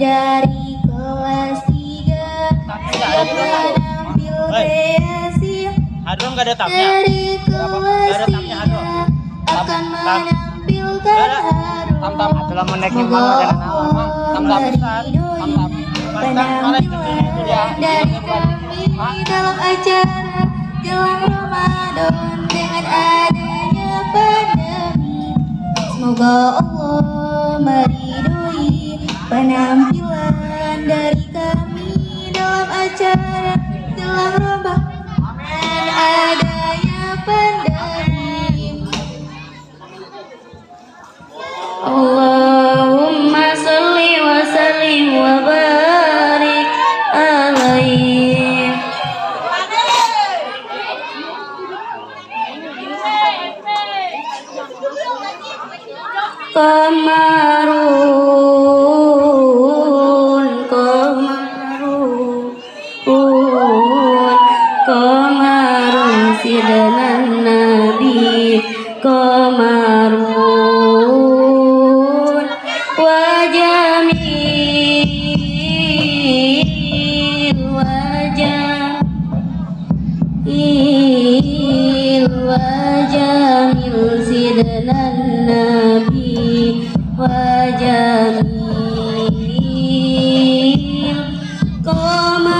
dari kelas tiga Yang menampil kreasi Hadron gak ada tapnya. Dari kelas ada tapnya, tiga Hadron. Akan Tam. menampilkan. Adalah dan meridhoi Tam-tam. penampilan dari kami dalam acara jelang Ramadan dengan adanya pandemi. Semoga Allah penampilan dari kami dalam acara Ramadan dengan adanya pandemi. Allahumma salli wa sallim wa barik alaihi Kamarun Nabi Kamarun Wajamil Wajamil il wajamil sidna nabi. Wajamil qamarun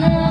love.